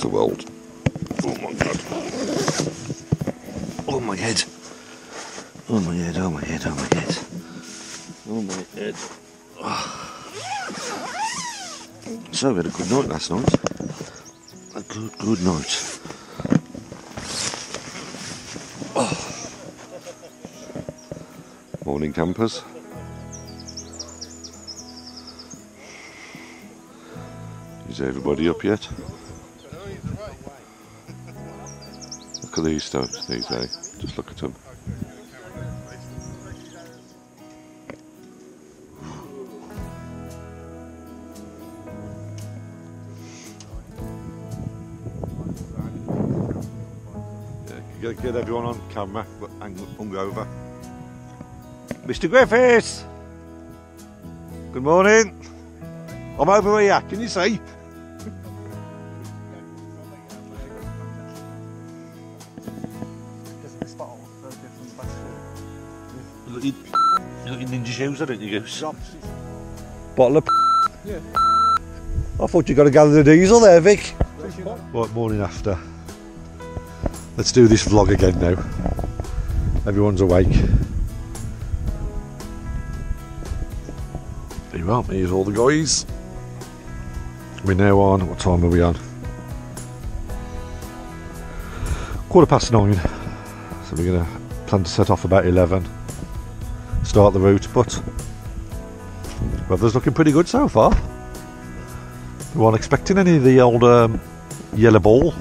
the world. Oh my god. Oh my head. Oh my head, oh my head, oh my head. Oh my head. Ah. So we had a good night last night. A good, good night. Ah. Morning campers. Is everybody up yet? Look at these stones, these eh? Just look at them. Yeah, get, get everyone on camera and hung over. Mr. Griffiths! Good morning. I'm over here, can you see? You, you got your ninja shoes, don't you, Goose? Bottle of Yeah. I thought you got to gather the diesel there, Vic. Right, morning after. Let's do this vlog again now. Everyone's awake. There you are, here's all the guys. We're now on, what time are we on? Quarter past nine. So we're going to plan to set off about 11. Start the route, but weather's looking pretty good so far. We weren't expecting any of the old um, yellow ball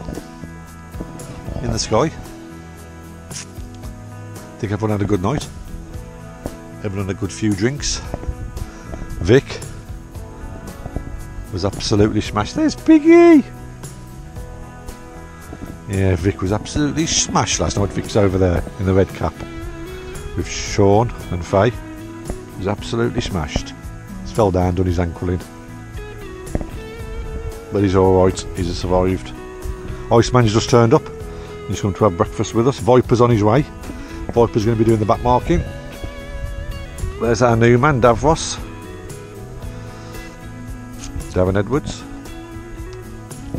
in the sky. I think everyone had a good night. Everyone had a good few drinks. Vic was absolutely smashed. There's Piggy! Yeah, Vic was absolutely smashed last night. Vic's over there in the red cap with Sean and Faye. He was absolutely smashed. He's fell down, done his ankle in. But he's alright, he's survived. Iceman's just turned up. He's come to have breakfast with us. Viper's on his way. Viper's going to be doing the back marking. There's our new man, Davros. Davin Edwards.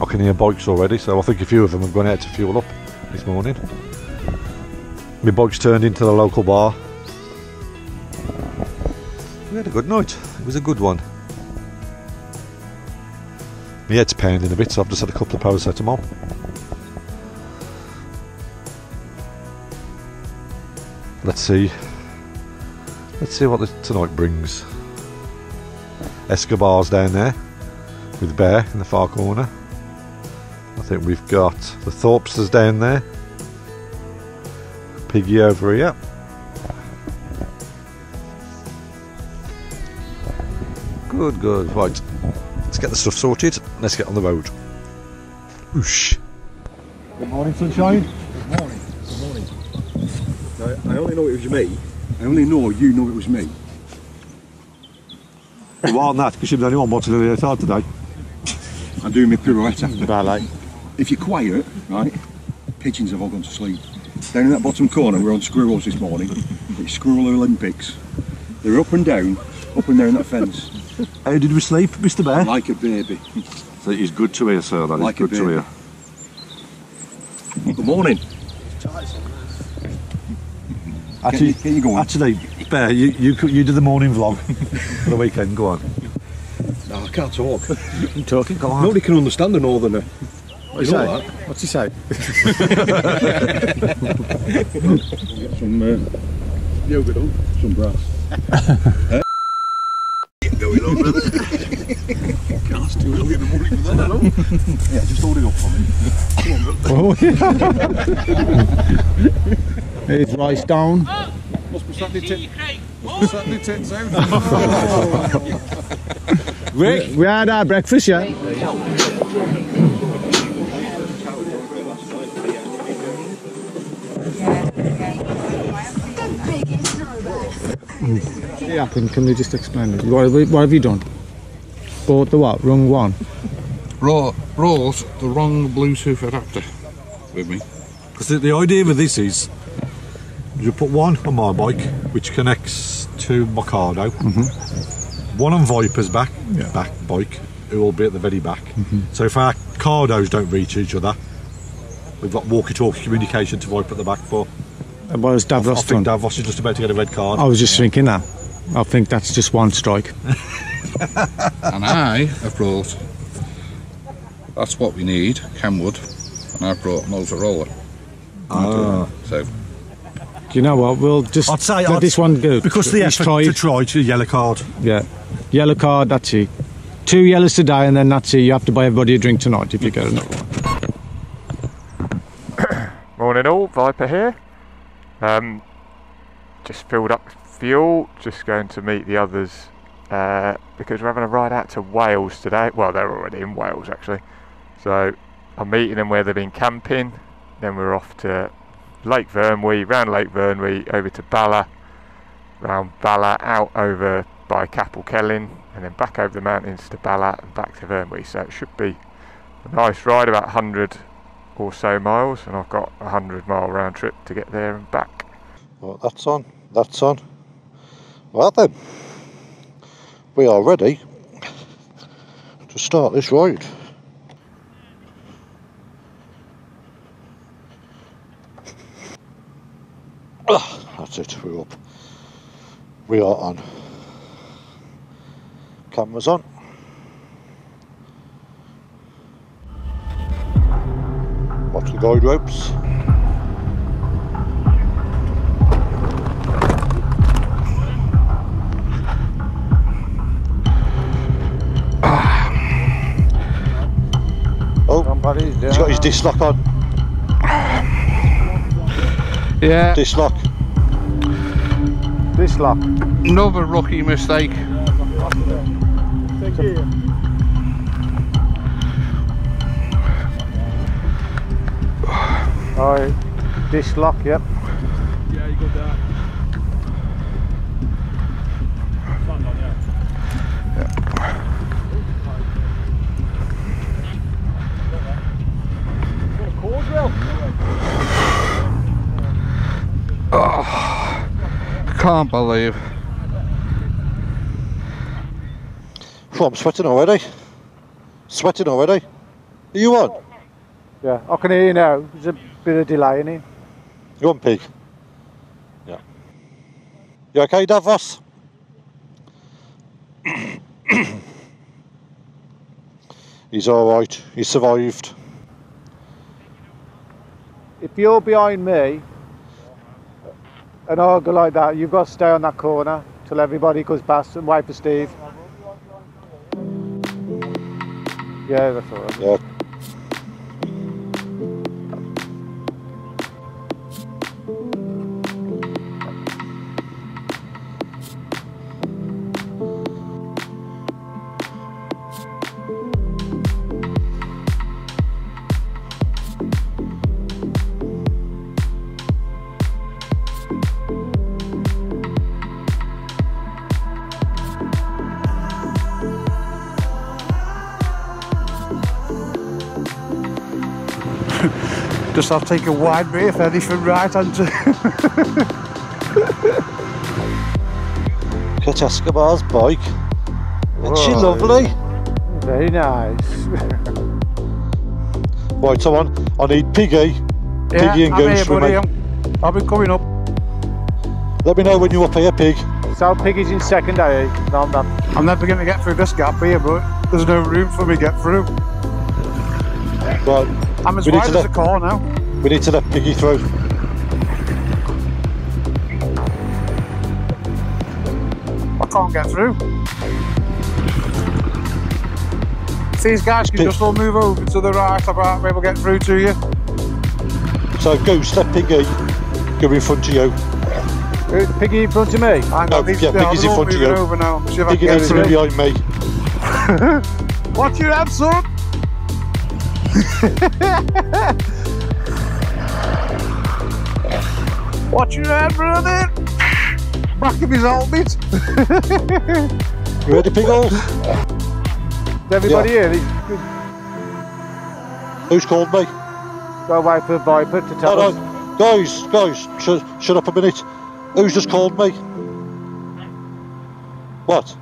I can hear bikes already, so I think a few of them have gone out to fuel up this morning. My bike's turned into the local bar. We had a good night. It was a good one. My head's pounding a bit, so I've just had a couple of paracetamol. Let's see. Let's see what tonight brings. Escobar's down there with Bear in the far corner. I think we've got the Thorpses down there. Piggy over here. Good, good. Right. Let's get the stuff sorted. Let's get on the road. Oosh. Good morning, sunshine. Good morning. Good morning. I, I only know it was me. I only know you know it was me. It wasn't that because you're the only one watching the outside today. I'm doing my pirouette after. Ballet. If you're quiet, right, pigeons have all gone to sleep. Down in that bottom corner, we're on squirrels this morning. It's Squirrel Olympics. They're up and down, up and down that fence, How did we sleep, Mr. Bear? like a baby. That is good to hear, sir. That is Like a good to baby. hear. Good morning. Actually, Get you- get you actually, Bear, you, you you do the morning vlog for the weekend. Go on. No, I can't talk. I'm talking. Go on. Nobody can understand a northerner. What You know that? What's he say? Get some uh, yoga done, some brass. Going on, brother. Can't do it early in the morning with that, hello? Yeah, just hold it up for me. Oh, yeah. it's rice down. Must be Saturday tit. Must be Saturday tits out. We, we had our breakfast, yeah. What happened? Can we just explain it? What have, we, what have you done? Bought the what? Wrong one. Raw, Raw's the wrong Bluetooth adapter with me. Because the, the idea with this is you put one on my bike, which connects to Mercado, mm-hmm. one on Viper's back back bike, who will be at the very back. Mm-hmm. So if our Cardos don't reach each other. We've got walkie-talkie communication to wipe at the back, but And What has I Davros think done? Davros is just about to get a red card. I was just thinking that. I think that's just one strike. and I have brought. That's what we need, Camwood, and I've brought an ultra roller. Ah. So Do you know what? We'll just I'd say let I'd- this one go. Because the He's effort tried. to try to yellow card. Yeah. Yellow card, that's it. Two yellows today, and then that's it. You have to buy everybody a drink tonight if you get another one. Morning all, Viper here. Um, just filled up fuel, just going to meet the others uh, because we're having a ride out to Wales today. Well, they're already in Wales actually. So I'm meeting them where they've been camping. Then we're off to Lake Vyrnwy, round Lake Vyrnwy, over to Bala, round Bala, out over by Capel Celyn, and then back over the mountains to Bala and back to Vyrnwy. So it should be a nice ride, about 100 or so miles, and I've got a 100 mile round trip to get there and back. Well, that's on. That's on. Well then, we are ready to start this ride. Ah, that's it. We're up. We are on. Cameras on. Watch the guide ropes. Ah. Oh, Somebody's he's got his disc lock on. yeah, Disc lock. This lock. another rookie mistake. Alright. This lock, yep. Yeah, you got that. Fun on, yeah. Can't believe. Oh, I'm sweating already. Sweating already. Are you on? Yeah, I can hear you now. There's a bit of delay in it. You on, pig? Yeah. You okay, Davros? He's alright. He survived. If you're behind me and I go like that, you've got to stay on that corner till everybody goes past and wait for Steve. Yeah, that's all right. Yeah. I'll take a wide breath, anything right onto. Cut Escobar's bike. Isn't she lovely? Very nice. Right, so on. I need Piggy. yeah, Piggy and I'm Goose for me. I'm, I'll be coming up. Let me know when you're up here, Pig. so Piggy's in second, eh? No, I'm not. I'm never going to get through this gap here, but there's no room for me to get through. Right, I'm as wide as a car now. We need to let Piggy through. I can't get through. These guys can just all move over to the right, I might be able to get through to you. So Goose, let Piggy go in front of you. Uh, Piggy in front of me. Hang No, these yeah, Piggy's in front of you. over now. See if Piggy needs to be behind me. Watch your head, son! Watch your head, brother! Back of his helmet! Ready, Piggles? Is everybody here? He's- Who's called me? Go wait for Viper to tell No, us. no. Guys, guys, shut, shut up a minute. Who's just called me? What?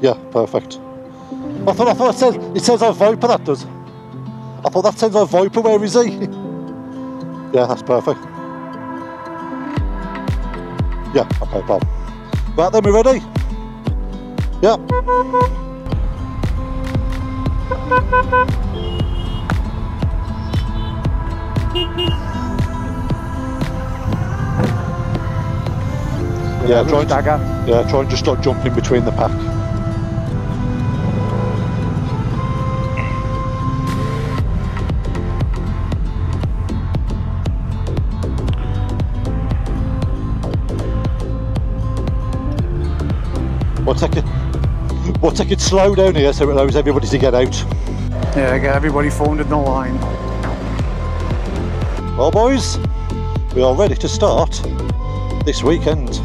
Yeah, perfect. I thought I thought it said it says on Viper that does. I thought that says on Viper. Where is he? yeah, that's perfect. Yeah. Okay, Bob. Right then, we ready? Yeah. Yeah, try and, Stagger. yeah, try and just start jumping between the pack. Take it. We'll take it slow down here so it allows everybody to get out. Yeah, get everybody formed in the line. Well, boys, we are ready to start this weekend.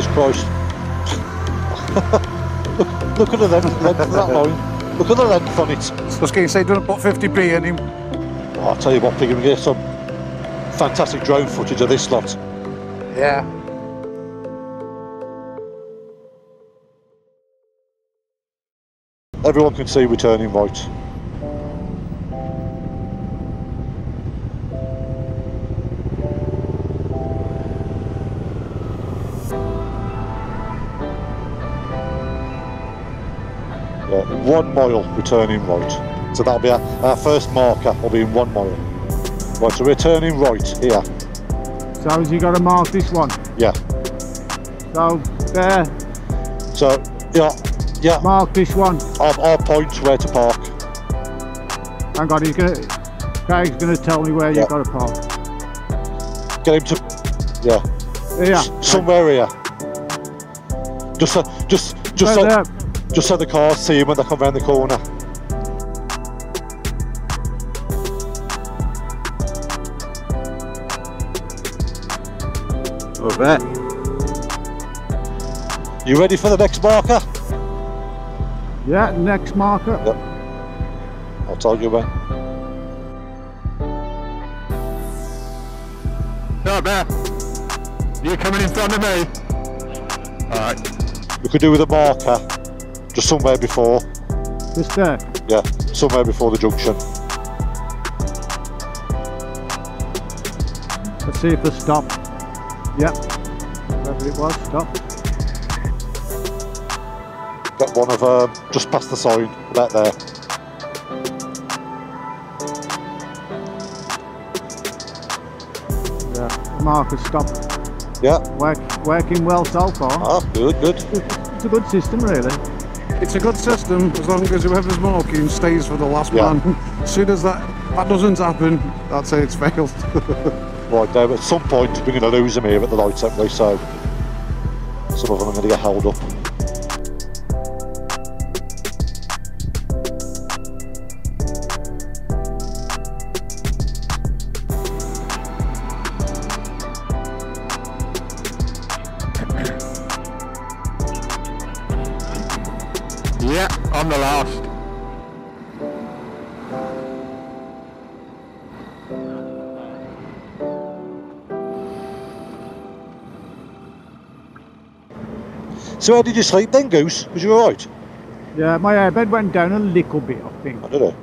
Jesus Christ. look, look at the length, length of that line. Look at the length on it. So Skinny say don't put 50p in him. Oh, I'll tell you what, Pig, we get some fantastic drone footage of this lot. Yeah. Everyone can see we're turning right. One mile we're right. So that'll be our, our first marker, will be in one mile. Right, so we're turning right here. So you got to mark this one. Yeah. So there, So, yeah, yeah, mark this one. our, our point where to park. Hang on, he's gonna. Craig's gonna tell me where Yeah. you got to park. Get him to, yeah, Here. s- somewhere here. Just so, just, just Right. Just so the cars see him when they come round the corner. Over there. You ready for the next marker? Yeah, next marker. Yep. I'll tell you when. No, Bear. You're coming in front of me. Alright. We could do with a marker, just somewhere before. Just there. Yeah, somewhere before the junction. Let's see if they stop. Yep. Wherever it was, stop. Got one of um, just past the sign, about there. Yeah. Marker stop. Yeah. Work, working well so far. Ah, good, good. It's a good system, really. It's a good system as long as whoever's marking stays for the last Yeah. man. As soon as that, that doesn't happen, I'd say it's failed. Right, now at some point we're going to lose them here at the lights, aren't we? So some of them are going to get held up. Yeah, I'm the last. So how did you sleep then, Goose? Was you alright? Yeah, my airbed went down a little bit, I think. I don't know.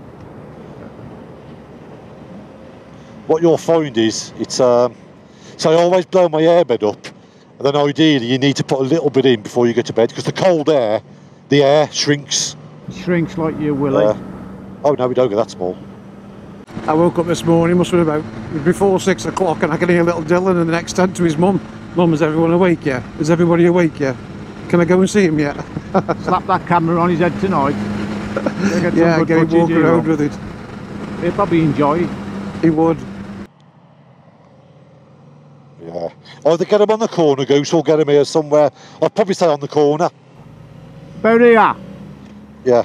What you'll find is it's um so I always blow my airbed up and then ideally you need to put a little bit in before you go to bed because the cold air the air shrinks. Shrinks like you, Willie. Uh, oh no we don't go that small. I woke up this morning, must have been about before six o'clock, and I can hear little Dylan in the next ten to his mum. Mum, is everyone awake yet? Is everybody awake yet? Can I go and see him yet? Slap that camera on his head tonight. Get some Yeah, good get him footage, walking around with it. He'll probably enjoy. He would. Yeah. Either get him on the corner, Goose, or get him here somewhere. I'd probably say on the corner. Yeah. Yeah.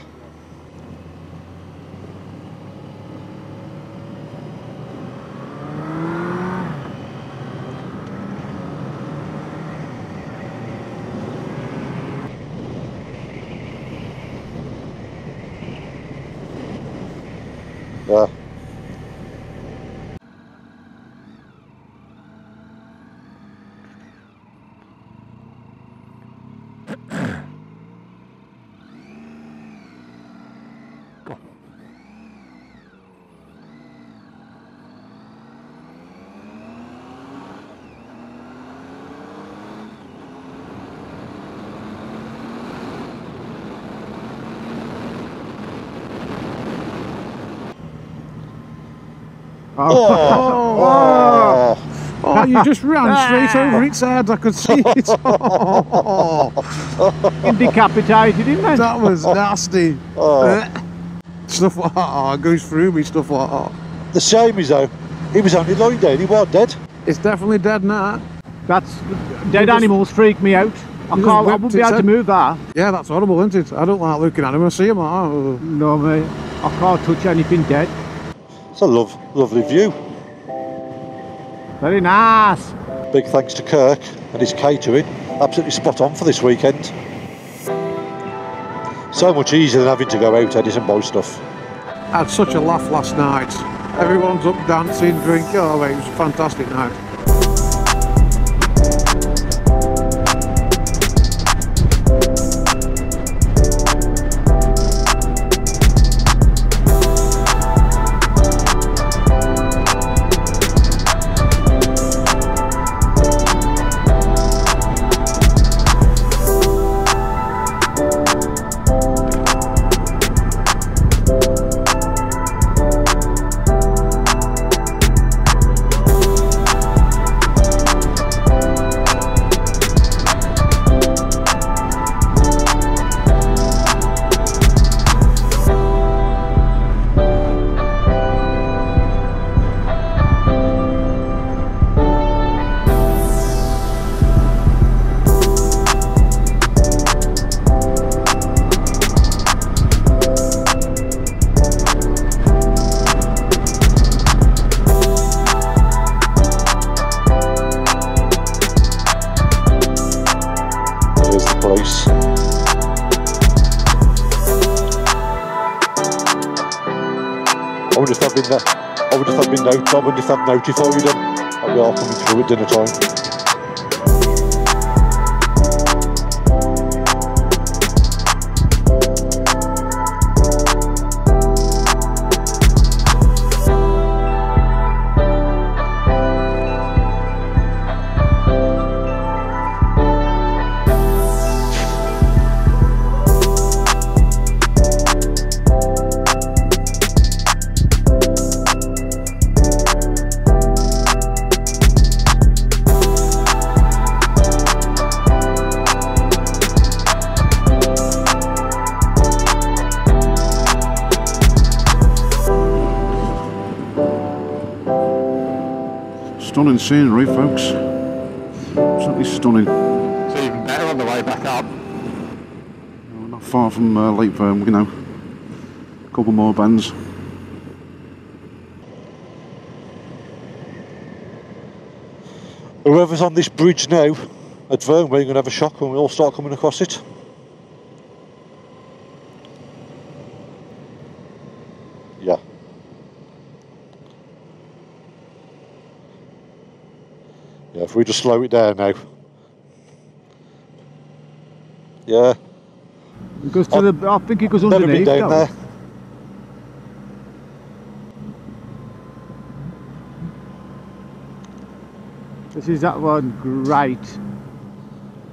Oh. Oh. Oh, you just ran straight over its head. I could see it. Oh, decapitated, isn't it? that was nasty. Oh. Uh, stuff like that goes through me. Stuff like that. The shame is though, he was only lying dead, he was dead. It's definitely dead now. That's dead animals freak me out. I can't. I wouldn't be able to move that. Yeah, that's horrible, isn't it? I don't like looking at him. I see him. Oh, No, mate. I can't touch anything dead. It's a love, lovely view. Very nice. Big thanks to Kirk and his catering. Absolutely spot on for this weekend. So much easier than having to go out, Edison and buy stuff. I had such a laugh last night. Everyone's up dancing, drinking. Oh, it was a fantastic night. Place. I would if they've been there. I would if they've been notified. I wonder if they've notified them that we are coming through at dinner time. Scenery, folks. Absolutely stunning. It's even better on the way back up. We're not far from uh, Lake Firm, you know. A couple more bends. Whoever's on this bridge now at Verne, we're going to have a shock when we all start coming across it. Yeah. Yeah, if we just slow it down now. Yeah, It goes to the. I think it goes never been underneath. down there. This is that one. Great.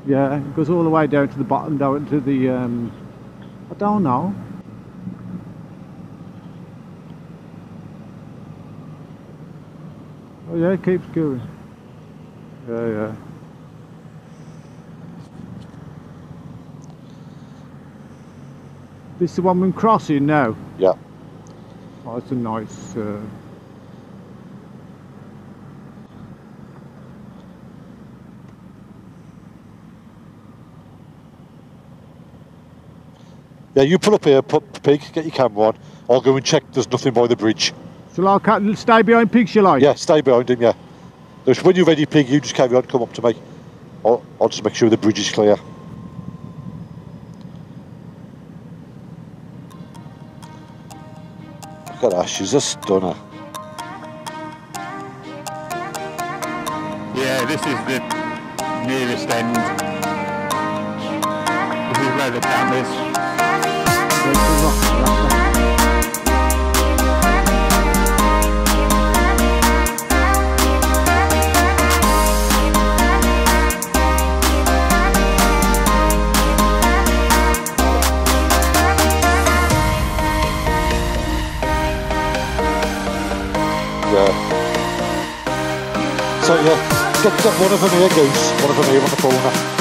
Yeah, it goes all the way down to the bottom, down to the. Um, I don't know. Oh yeah, it keeps going. Yeah, yeah. This is the one we're crossing now. Yeah. Oh, it's a nice. Uh, Yeah, you pull up here, put pig, get your camera on. I'll go and check there's nothing by the bridge. shall I cut, stay behind pig, shall I? Yeah, stay behind him, yeah. Just when you're ready, pig, you just carry on, come up to me. I'll, I'll just make sure the bridge is clear. Look at that, she's a stunner. Yeah, this is the nearest end. This is where the dam is. Get, get one of them here, Goose. One of.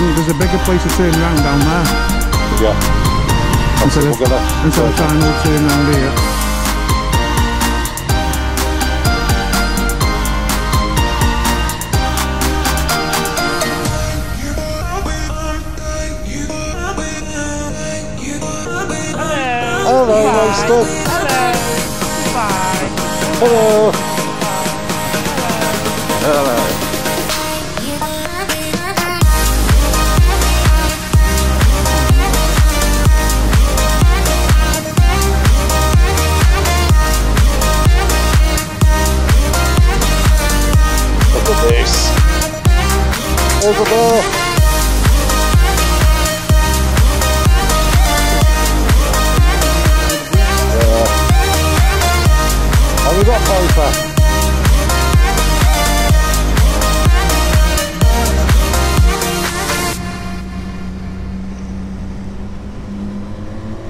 There's a bigger place to turn around down there. Yeah. That's Instead it, of, we'll get that. instead of trying to turn around here. Hello, Roasted. Hello. Hello. There. Yeah. Have we got paper?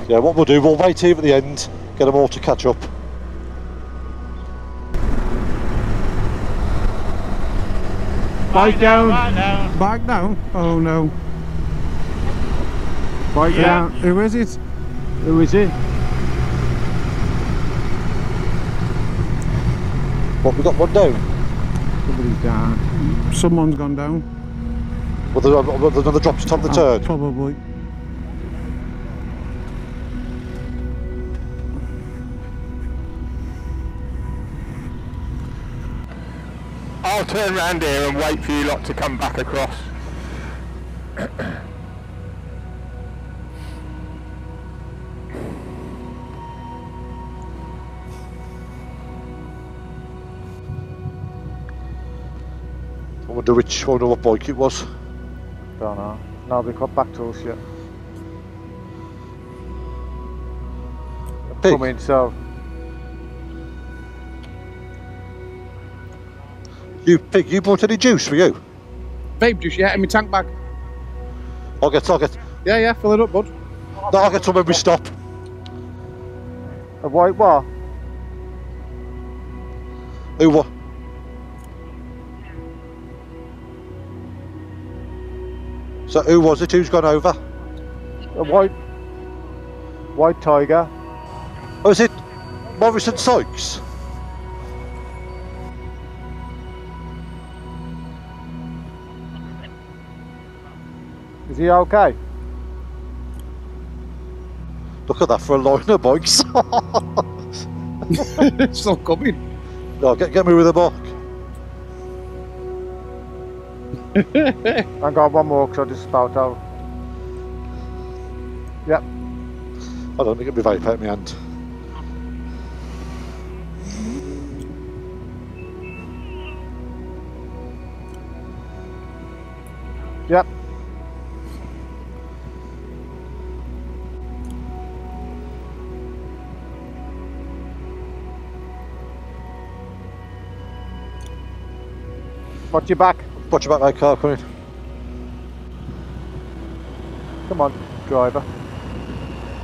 Yeah, what we'll do, we'll wait here at the end, get them all to catch up. Bike down. Back down? Oh no. Bike down. Who is it? Who is it? What, we got What down? Somebody's down. Someone's gone down. Well, there's well, there's another drop just on the Uh, turn. Probably. I'll turn round here and wait for you lot to come back across. I wonder which, I wonder what bike it was. Don't know. Nobody got back to us yet. Pig. Come in, so. You, Pig, you bought any juice for you? Vape juice, yeah, in my tank bag. I'll get, I'll get, Yeah, yeah, fill it up, bud. no, I'll get some when we stop. A white what? Who, what? So who was it? Who's gone over? A white. White tiger. Oh, is it Morrison Sykes? Is he okay? Look at that for a line of bikes. it's not coming. no, get, get me with a mark. I got one more because I just spout out. Yep. I don't think it'll be very pet in my hand. Yep. Watch your back. Watch your back, mate, car coming. Come on, driver.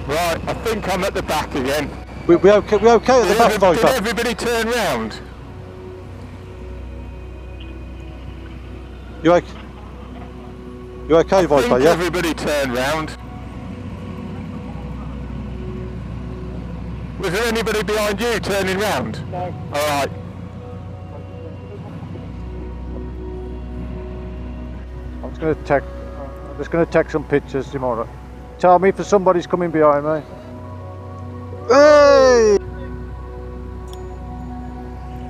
Right, I think I'm at the back again. We, we okay, we okay at the back, every- did Viper? everybody turn round? You okay? You okay, I Viper, think yeah? everybody turned round. Was there anybody behind you turning round? No. Alright. I'm just going to take. I'm just going to take some pictures tomorrow. Tell me if somebody's coming behind me. Hey!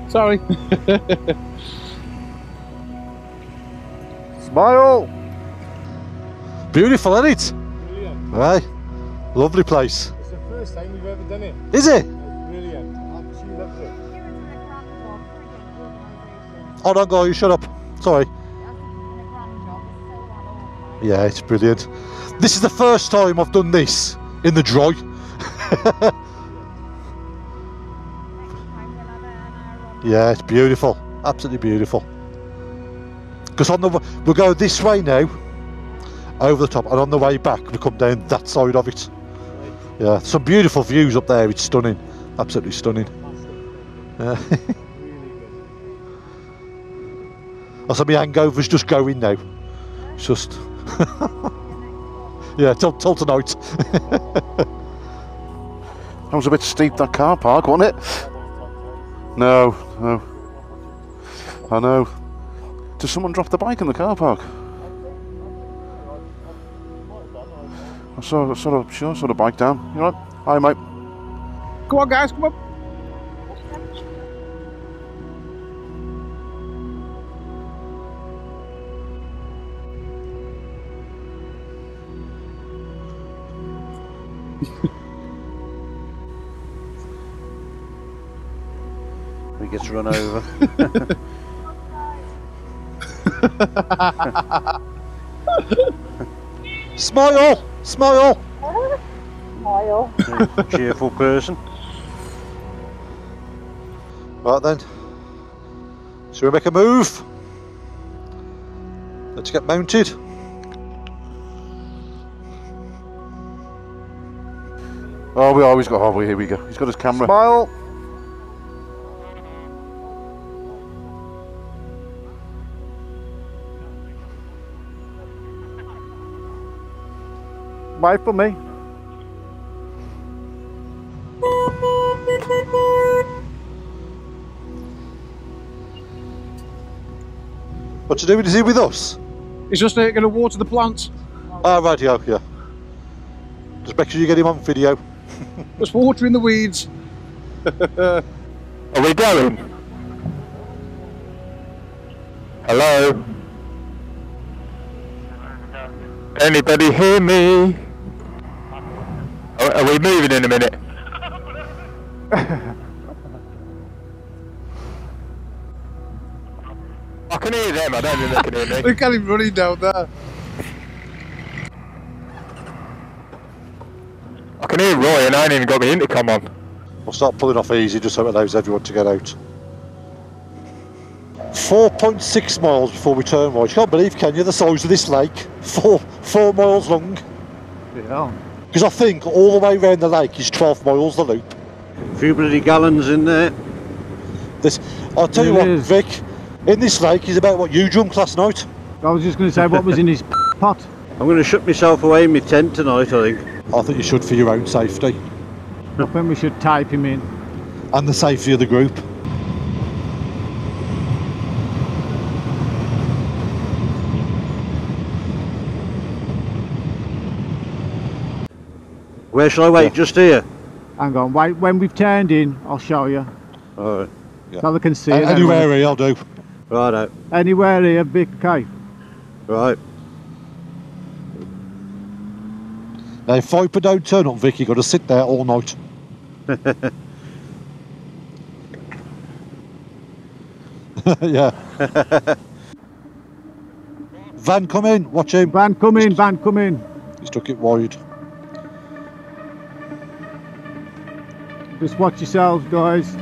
Sorry. Smile. Beautiful, isn't it? Brilliant. Right. Lovely place. It's the first time we've ever done it. Is it? Brilliant. She loves it. Oh, don't go, you shut up. Sorry. Yeah, it's brilliant. This is the first time I've done this in the dry. Yeah, it's beautiful. Absolutely beautiful. Because on the we'll go this way now, over the top, and on the way back we come down that side of it. Yeah, some beautiful views up there. It's stunning. Absolutely stunning. Yeah. I said my hangover's just going now. It's just. yeah, till, till tonight. That was a bit steep, that car park, wasn't it? No, no. I know. Did someone drop the bike in the car park? I saw, I saw, sure, saw the bike down. You know what? Hi, mate. Come on, guys, come on. Run over. Smile! Smile! Cheerful person. Right then. Shall we make a move? Let's get mounted. Oh, we always got. Oh, here we go. He's got his camera. Smile. Wait for me. What you doing? Is he with us? He's just uh, going to water the plants. Ah, radio, yeah. Just make sure you get him on video. Just watering the weeds. Are we going? Hello? Anybody hear me? Are, are we moving in a minute? I can hear them, I don't think they can hear me. Look at him running down there. I can hear Roy and I ain't even got my intercom on. We'll start pulling off easy just so it allows everyone to get out. 4.6 miles before we turn right. You can't believe, can you, the size of this lake? Four, four miles long. Yeah. Because I think all the way around the lake is 12 miles the loop. A few bloody gallons in there. This, I'll tell you It what, is. Vic, in this lake is about what you drunk last night. I was just going to say what was in his pot. I'm going to shut myself away in my tent tonight, I think. I think you should for your own safety I think we should type him in. and the safety of the group. Where shall I wait? Just here? Hang on, wait. When we've turned in, I'll show you. Alright. So they can see A- it. Anywhere here, I'll do. Righto. Anywhere here, big okay. Right. Now, if Viper don't turn up, Vic, you got to sit there all night. yeah. Van, come in. Watch him. Van, come in, Van, come in. He's took it wide. Just watch yourselves, guys.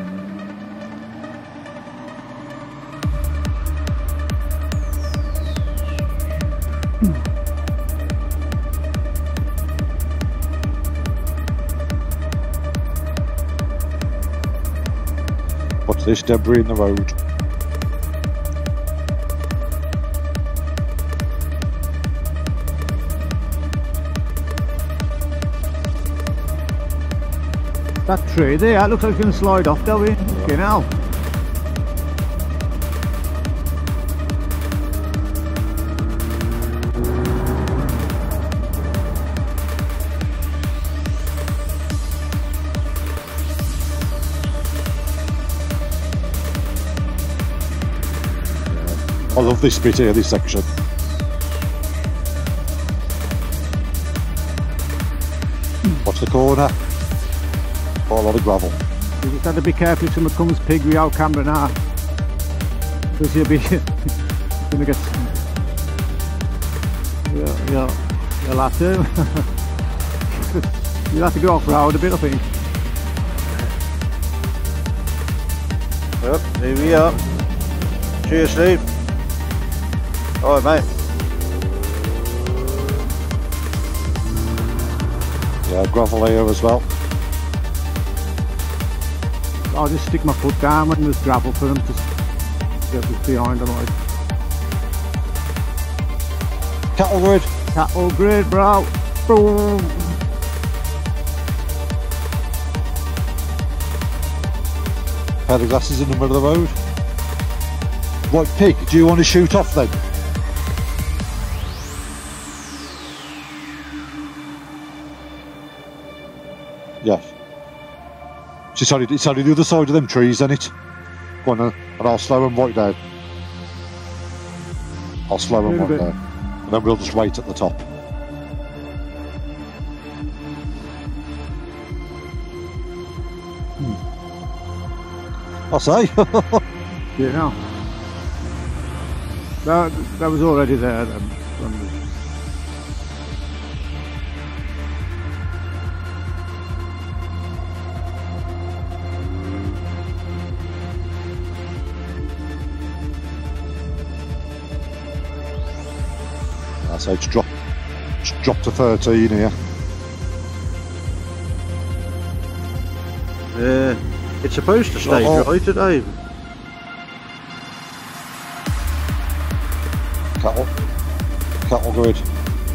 Watch this debris in the road. That tree there, looks like it's going to slide off, don't we? Okay, now. I love this bit here, this section. Watch the corner. Quite a lot of gravel. You just have to be careful if someone comes pig without camera now. Because you'll be to get... Yeah, yeah, you'll have to. you'll have to go off road a bit, I think. Yep, here we are. Cheers, Steve. Alright, mate. Yeah, gravel here as well. I'll just stick my foot down when there's gravel for them to get us behind the light. Cattle grid. Cattle grid, bro. Boom. Pair of glasses in the middle of the road. Right, pig, do you want to shoot off then? It's only, it's only the other side of them trees, isn't it? Go on and I'll slow them right down. I'll slow them right bit. down. And then we'll just wait at the top. Hmm. I'll say. Know. That, that was already there then. Say it's dropped, it's dropped to 13 here. Yeah. It's supposed to stay Oh. dry today. Cattle. Cattle grid.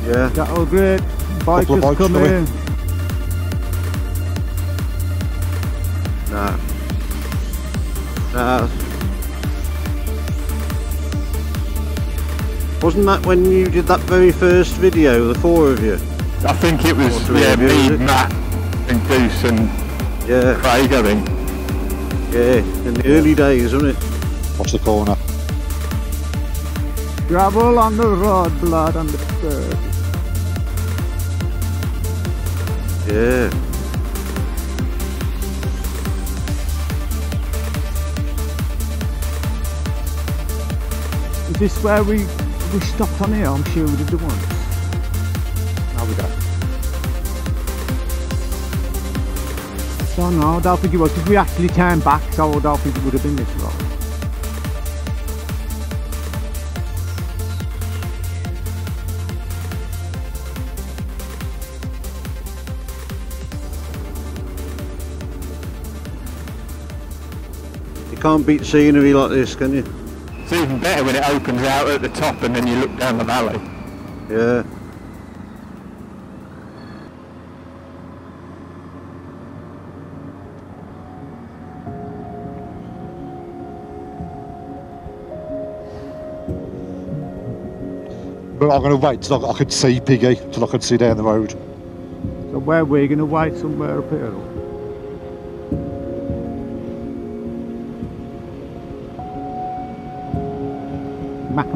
Yeah. Cattle grid. Couple Bikers come coming. in. Nah. Nah. Wasn't that when you did that very first video, the four of you? I think it was yeah of you, me, was it? Matt, and Goose and Yeah, Craig. I think. yeah, in the early days, wasn't it? Watch the corner. Gravel on the road, blood on the bird. Yeah. Is this where we we stopped on here? I'm sure we did the once. Now we go. Don't know, I don't think it was because we actually came back, so I don't think it would have been this road. You can't beat scenery like this, can you? It's even better when it opens out at the top and then you look down the valley. Yeah. But I'm going to wait till I, I can see Piggy, till I can see down the road. So where we're going to wait somewhere up here. As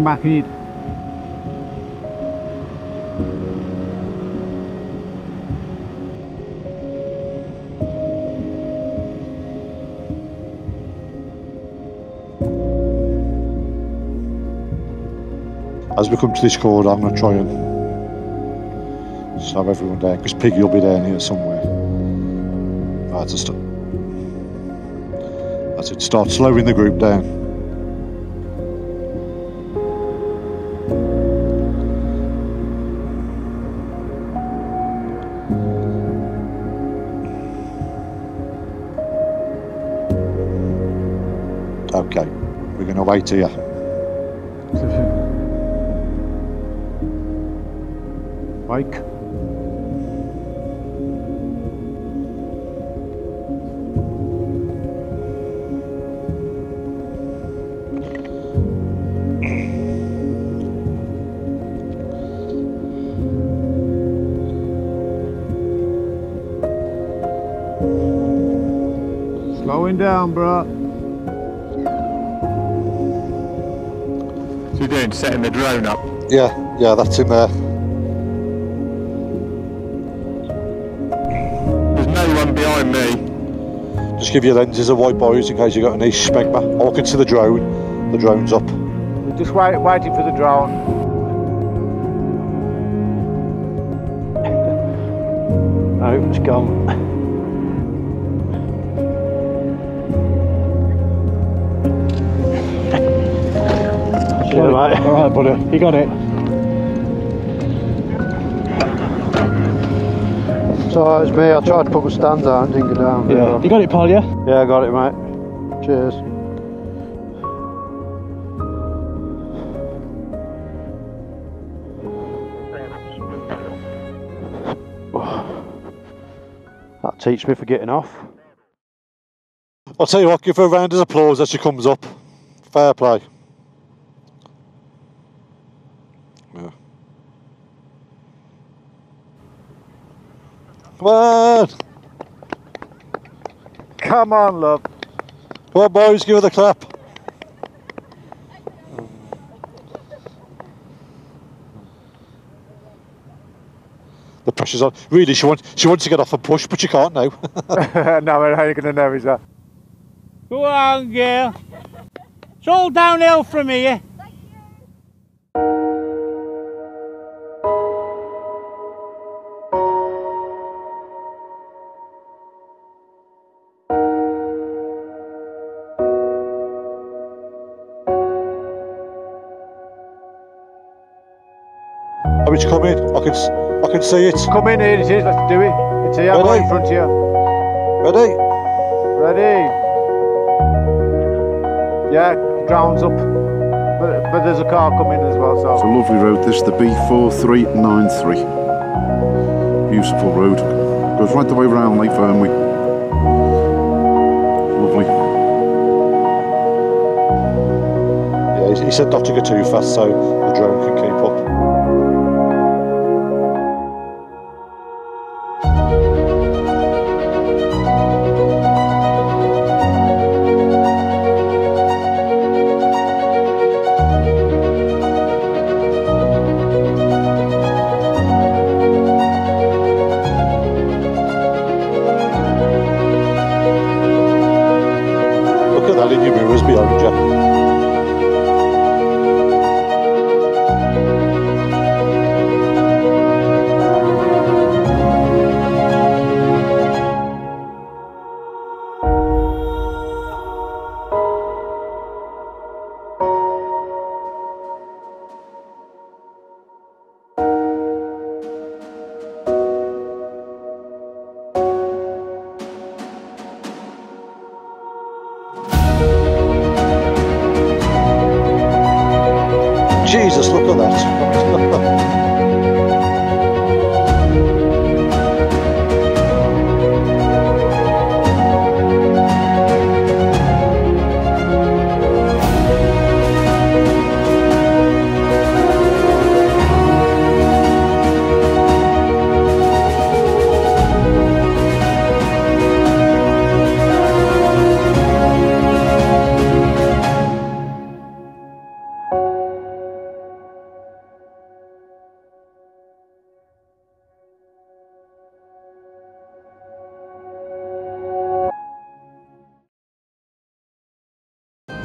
we come to this corner, I'm going to try and have everyone there because Piggy will be down here somewhere. Right, that's it. Start slowing the group down. We're to here. Mike. Slowing down, bro. So setting the drone up. Yeah, yeah, that's in there. There's no one behind me. Just give your lenses a white boys in case you've got any smegma. Oh, I can see the drone. The drone's up. We're just wait, waiting for the drone. Oh, it's gone. Sure, mate. Alright, buddy. You got it. So it's me. I tried to put my stands out and didn't go down. Yeah. You got it, Paul, yeah? Yeah, I got it, mate. Cheers. That teach me for getting off. I'll tell you what, give her a round of applause as she comes up. Fair play. Come on! Come on, love. Come on, boys, give her the clap. The pressure's on. Really, she wants she wants to get off and push, but she can't now. no, how are you going to know is that? Go on, girl. It's all downhill from here. It's coming. I can s- I can see it. Come in here, it is. Let's do it. It's here, I'm Ready? right in front of you. Ready? Ready? Yeah, ground's up. But, but there's a car coming as well, so. It's a lovely road, this, the B4393. Beautiful road. Goes right the way round Lake Vyrnwy. Lovely. Yeah, he- he said not to go too fast so the drone can keep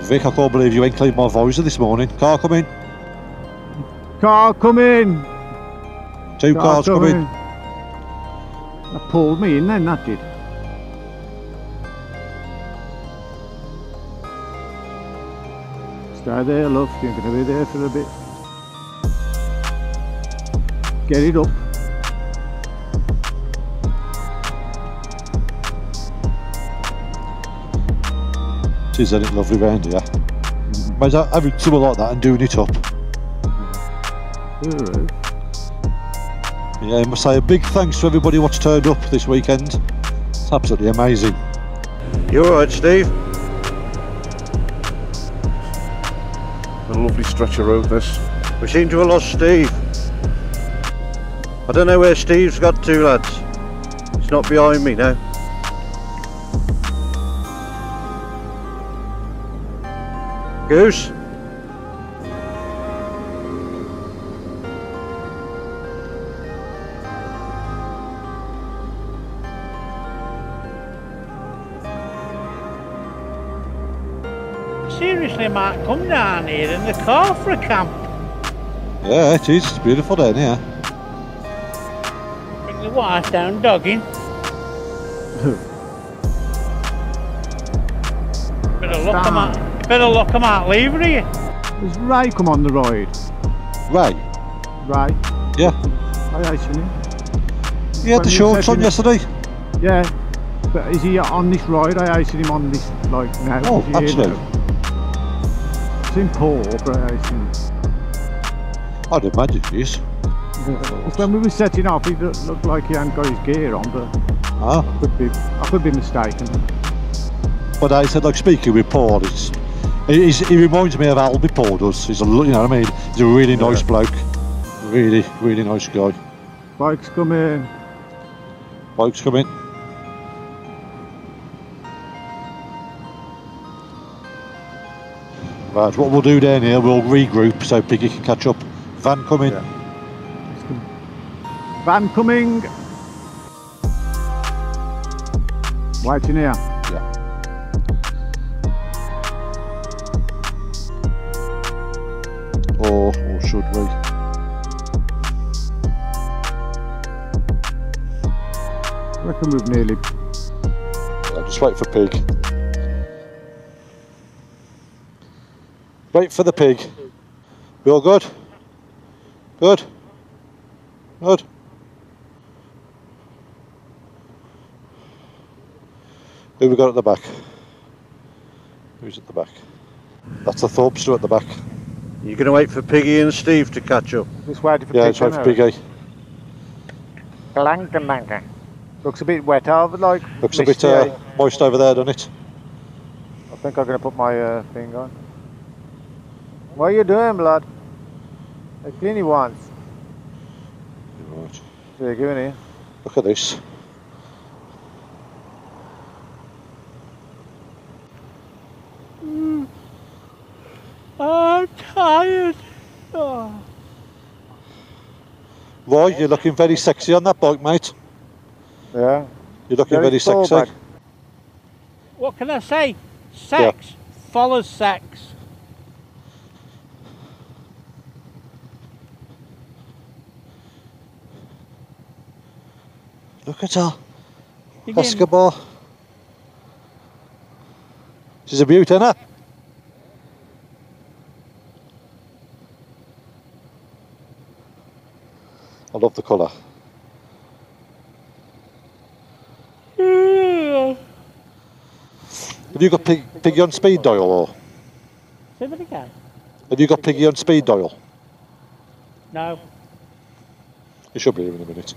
Vic, I can't believe you ain't cleaned my visor this morning. Car come in. Car coming! Two cars coming. That pulled me in then, that did. Stay there, love. You're going to be there for a bit. Get it up. Is, isn't it lovely round here? Imagine having something like that and doing it up. Alright. Yeah, I must say a big thanks to everybody what's turned up this weekend. It's absolutely amazing. You alright, Steve? A lovely stretch of road this. We seem to have lost Steve. I don't know where Steve's got to, lads. It's not behind me now. Goose? Seriously, I might come down here in the car for a camp. Yeah, it is. It's beautiful down here. Bring the wife down dogging. 'Em out. Better lock 'em out. Leave her here. Does Ray come on the ride? Ray? Ray? Yeah. I actually. He had When the shorts on yesterday. Yeah. But is he on this ride? I actually him on this, like, now. Oh, Is he absolutely. now? It's in Paul, but I actually. I'd imagine he is. When we were setting off, he looked looked like he hadn't got his gear on, but Ah. I could be, I could be mistaken. But I said, like speaking with Paul, it's, he's, he reminds me of Albie Paul does. He's a, you know what I mean? He's a really nice bloke. Really, really nice guy. Bikes coming. Bikes coming. in. Right, what we'll do down here, we'll regroup so Piggy can catch up. Van coming. in. Van coming. Waiting here. Should we? I reckon we've nearly. Yeah, just wait for Pig. Wait for the pig. We all good? Good? Good? Who we got at the back? Who's at the back? That's the Thorpster at the back. You're going to wait for Piggy and Steve to catch up. Just waiting for Yeah, Pig it's wait to for know. Pig, eh? Glanka. Looks a bit wet over, like. Looks a bit uh, moist over there, doesn't it? I think I'm going to put my uh, thing on. What are you doing, blood? I clean it once. Right. So you're giving it. Look at this. I'm tired. Oh. Roy, you're looking very sexy on that bike, mate. Yeah. You're looking Very very sexy. back. What can I say? Sex follows sex. Look at her. You getting- Escobar. She's a beauty, isn't I love the colour. Hmm. Have you got pig, Piggy on speed dial or Say that again. have you got Piggy on speed dial? No. You should be here in a minute.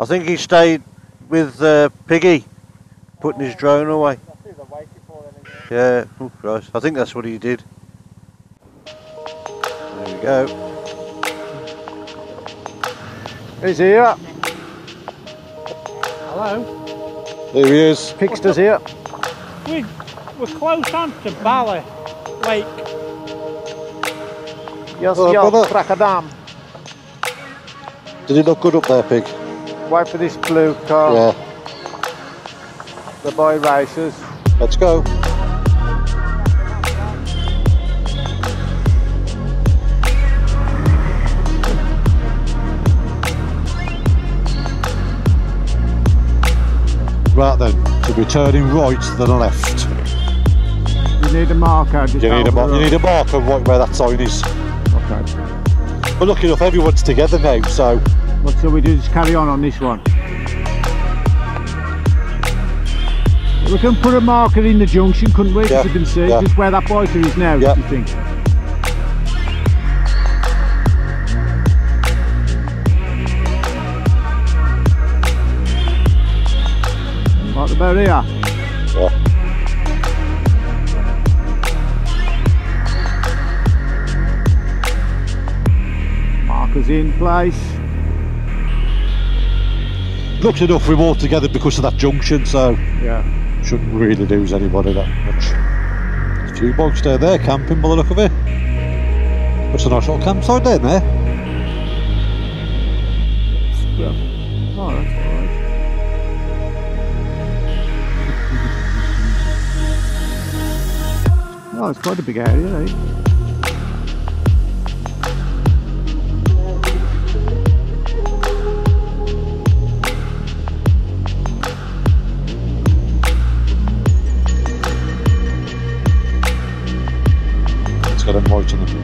I think he stayed with uh, Piggy, putting his drone away. Yeah, oh Christ. I think that's what he did. There we go. He's here. Hello. There he is. Pigster's here. We, we're close on to Bala Lake. Yes, Oh, yes, brother. Crackadam. Did it look good up there, pig? Wait for this blue car. Yeah. The boy races. Let's go. Right then, to we're turning right to the left. You need a marker. Just You need a, mar- you need a marker right where that sign is. Okay. But lucky enough, everyone's together now, so What shall we do? Just carry on on this one. We can put a marker in the junction, couldn't we? Yeah, you can see yeah. just where that biker is now. Yeah. You think? Right about here. yeah. Markers in place. Lucky enough, we're all together because of that junction, so Yeah. shouldn't really lose anybody that much. A few bikes down there camping by the look of it. That's a nice little campsite down there. Yeah. Oh, that's alright. Oh, it's quite a big area, eh? In the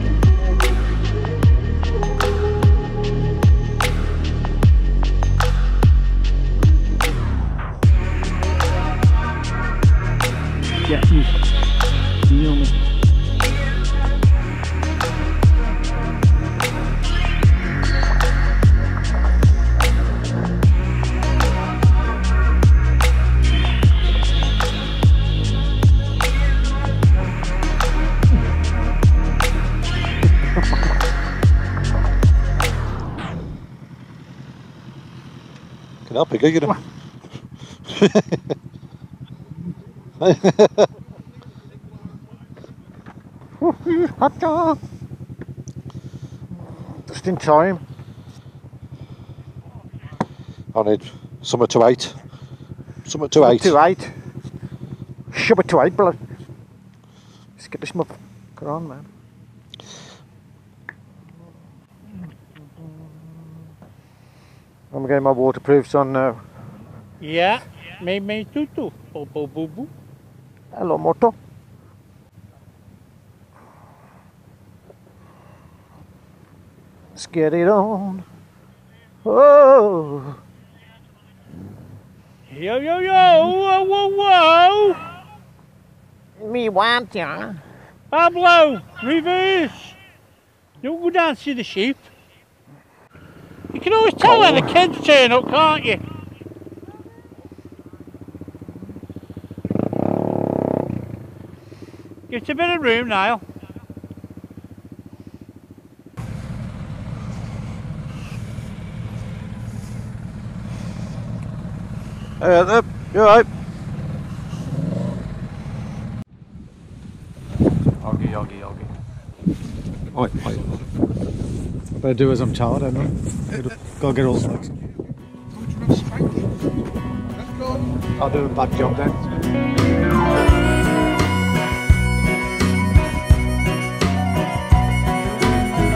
Can help you, you know. Just in time. I need summer to eight. Summer to eight. To eight. It to eight, blood. Just get this muff. Go on, man. I'm getting my waterproofs on now. Yeah, me me too too. Oh, bo bo boo boo. Hello, Moto. Let's get it on. Oh, Yo yo yo. Whoa whoa whoa. me want ya. Pablo, reverse. Don't go down to see the sheep. You can always tell when the kids turn up, can't you? Give it a bit of room, Niall. Hey, there. You alright? Oggy, oggy, oggy. Oi, oi. Better do as I'm told, I know. Go get all legs. I'll do a bad job then.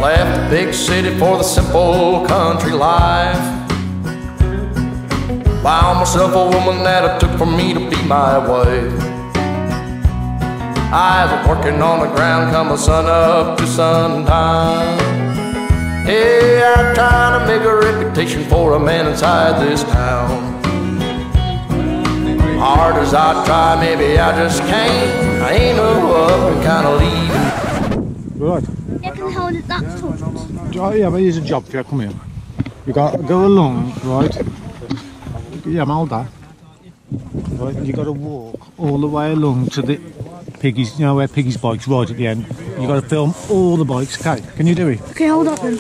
Left the big city for the simple country life. Found myself a woman that it took for me to be my wife. I was working on the ground come the sun up to sundown. Hey, I'm trying to make a reputation for a man inside this town. Hard as I try, maybe I just can't. I ain't no up and kind of leaving. Right. You can hold it that touch. Oh, yeah, but here's a job for you. Come here. You got to go along, right? Yeah, hold that. Right, you got to walk all the way along to the piggies. You know where piggies' bikes right at the end. You got to film all the bikes. Okay, can you do it? Okay, hold up then.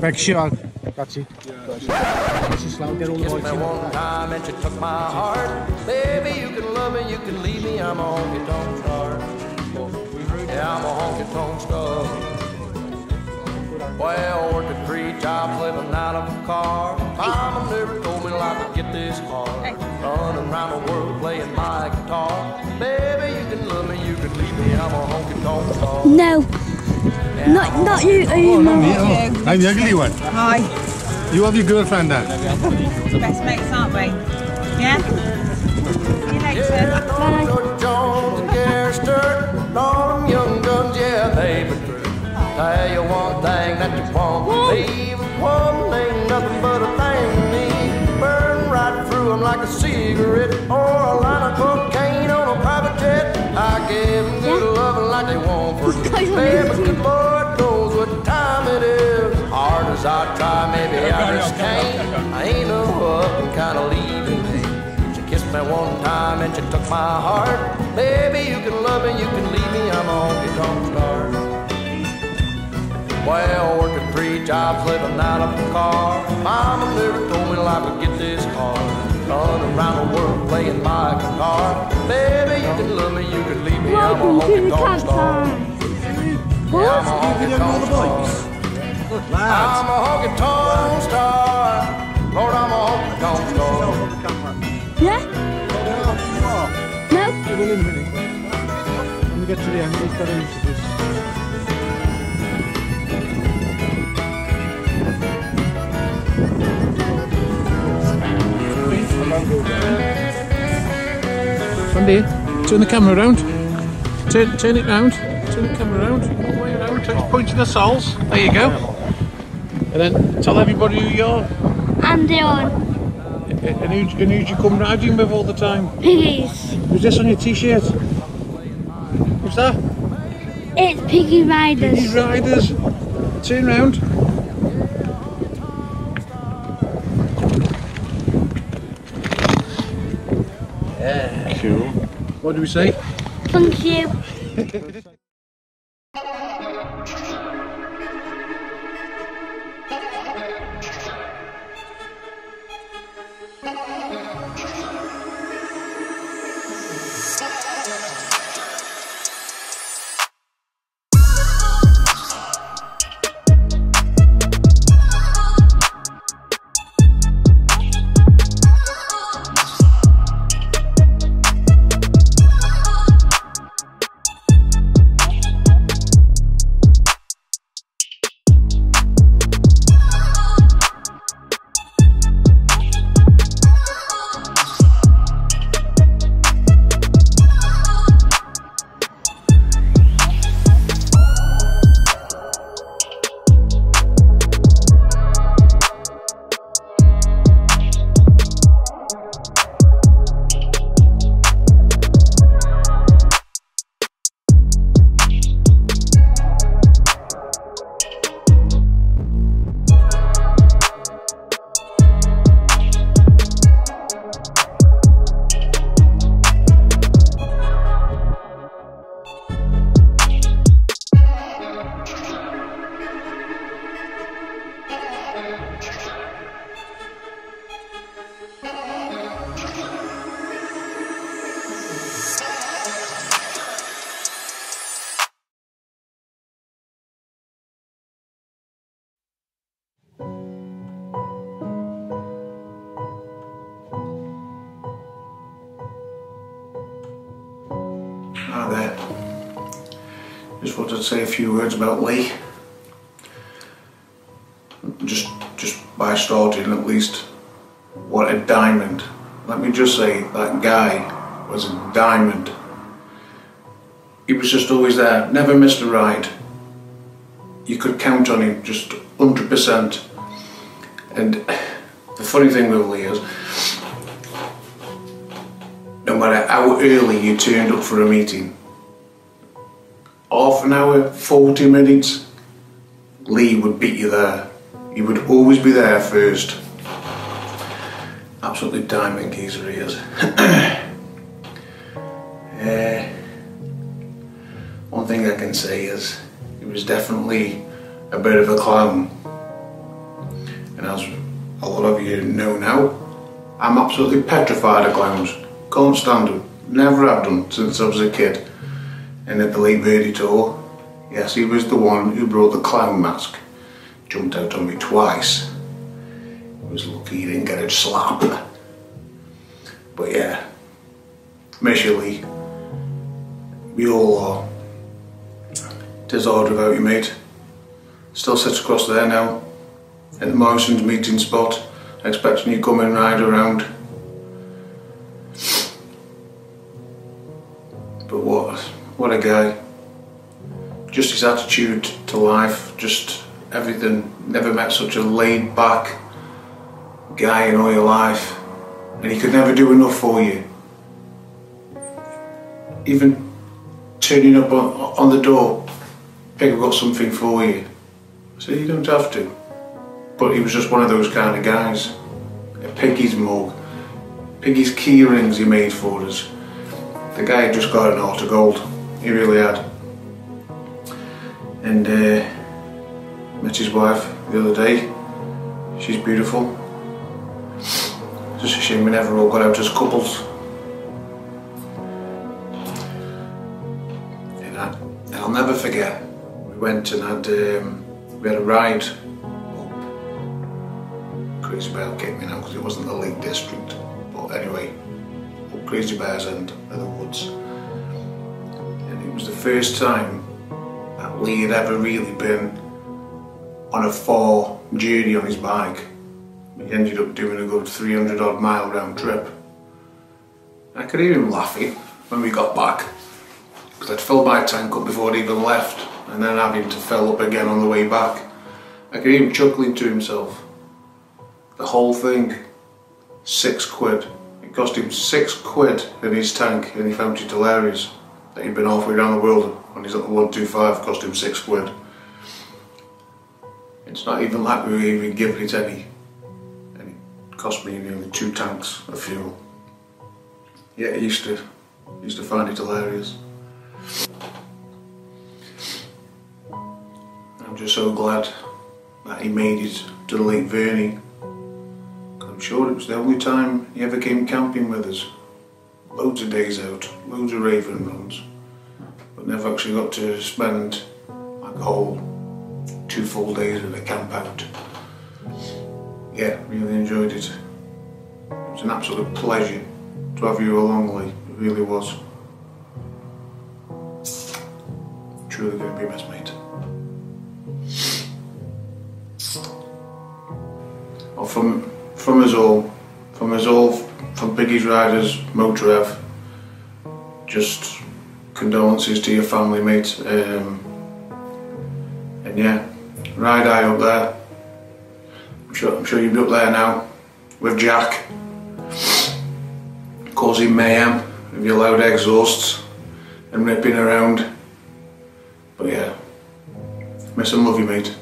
Make sure. That's it. Nice and slow. Get all the bikes in. one time and she took my heart. Baby, you can love me, you can leave me. I'm a honky tonk star. Yeah, I'm a honky tonk star. Well, working three jobs, living out of a car. Mama never told me life would get this hard. Running around the world playing my guitar. Baby, you can love me, you can leave me. I'm a honky tonk star. No. Not, not you, you know. I'm the ugly one. Hi. You have your girlfriend then? Best mates, aren't we? Yeah? See you later. George Jones and Gary Sturt, all young guns, yeah, they've been through. Tell you one thing that you won't believe. One thing, nothing but a thing to me. Burn right through 'em like a cigarette or a line of cocaine on a private jet. I give 'em good loving like they want for you. Baby, good Lord knows what time it is. Hard as I try, maybe I just can't. I ain't no up and kinda leaving me. She kissed me one time and she took my heart. Baby, you can love me, you can leave me. I'm a honky tonk star. Well, working three jobs, living out of a car. Mama never told me life would get this hard. Running around the world playing my guitar. Baby, you can love me, you can leave me. I'm a Welcome to honky the tonk star. campsite. Yeah, I'm a honky tonk star. I'm a honky tonk star. Lord, I'm a honky tonk star. Yeah? No? Wait a minute. When we get to the end, we've got to introduce. Sunday, turn the camera around. Turn, turn it round. Turn the camera around. All the way around. Touch point to the soles. There you go. And then tell everybody who you are. I'm Dion. And who, and who do you come riding with all the time? Piggies. Who's this on your t-shirt? Who's that? It's Piggy Riders. These riders. Turn round. What do we say? Thank you. say a few words about Lee. Just, just by starting at least, what a diamond. Let me just say, that guy was a diamond. He was just always there, never missed a ride. You could count on him, just 100%. And the funny thing with Lee is, no matter how early you turned up for a meeting, an hour, 40 minutes, Lee would beat you there. He would always be there first. Absolutely diamond geezer he is. uh, one thing I can say is he was definitely a bit of a clown. And as a lot of you know now, I'm absolutely petrified of clowns. Can't stand them. Never have done since I was a kid. And at the Late Birdie tour, yes, he was the one who brought the clown mask jumped out on me twice. He was lucky he didn't get a slap. But yeah, Lee, we all are. Tis hard without you, mate. Still sits across there now, at the Morrison's meeting spot, expecting you come and ride around. What, a guy. Just his attitude to life, just everything. Never met such a laid back guy in all your life. And he could never do enough for you. Even turning up on, on the door, I've got something for you. So you don't have to. But he was just one of those kind of guys. A Piggy's mug, Piggy's key rings he made for us. The guy had just got an heart of gold. He really had. And uh, met his wife the other day. She's beautiful. Just a shame we never all got out as couples. And, I, and I'll never forget, we went and had, um, we had a ride up Crazy Bear kicked me now because it wasn't the Lake District. But anyway, up Crazy Bear's end of the woods. Was the first time that Lee had ever really been on a four journey on his bike. He ended up doing a good 300 odd mile round trip. I could hear him laughing when we got back because I'd filled my tank up before I'd even left and then having to fill up again on the way back. I could hear him chuckling to himself. The whole thing, six quid. It cost him six quid in his tank and he found it hilarious that he'd been halfway around the world on his little 125 cost him six quid. It's not even like we were even giving it any And it cost me nearly two tanks of fuel. Yeah, he used to, he used to find it hilarious. I'm just so glad that he made it to the Lake Vyrnwy. I'm sure it was the only time he ever came camping with us. Loads of days out, loads of raven runs, never actually got to spend like a whole two full days in a camp out yeah, really enjoyed it. It was an absolute pleasure to have you along, Lee. It really was. Truly going to be best mate. Well, from from us all, from us all, from Piggy's Riders, Motourev, just condolences to your family, mate. Um, and yeah, ride high up there sure, I'm sure you'll be up there now with Jack causing mayhem with your loud exhausts and ripping around. But yeah, miss and love you mate.